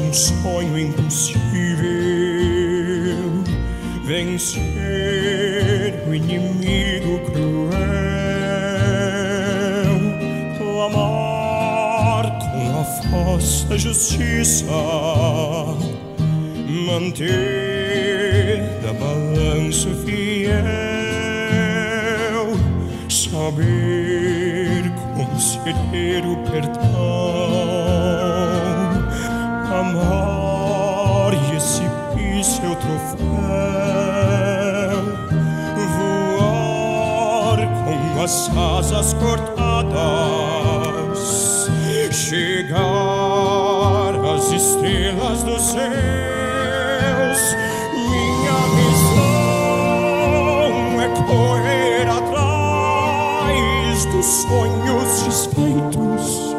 um sonho impossível. Vencer o inimigo cruel, amar com a voz da justiça, manter a balança fiel, saber conceder o perdão troféu, voar com as asas cortadas, chegar às estrelas dos céus. Minha missão é correr atrás dos sonhos desfeitos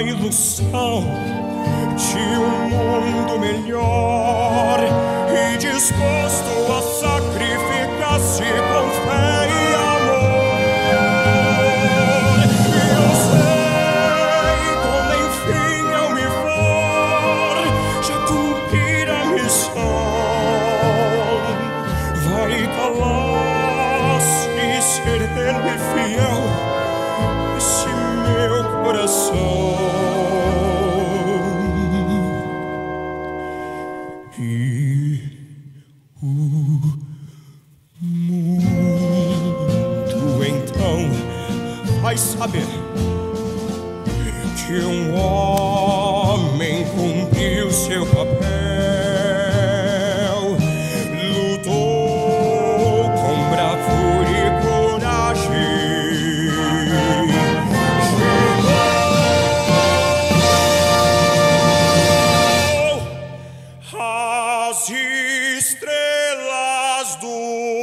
ilusão de um mundo melhor e disposto a sacrificar-se com fé e amor. Eu sei quando enfim eu me for, já cumprir a missão. Vai calar-se e sereno e fiel vai saber que um homem as estrelas do